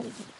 Mm-hmm.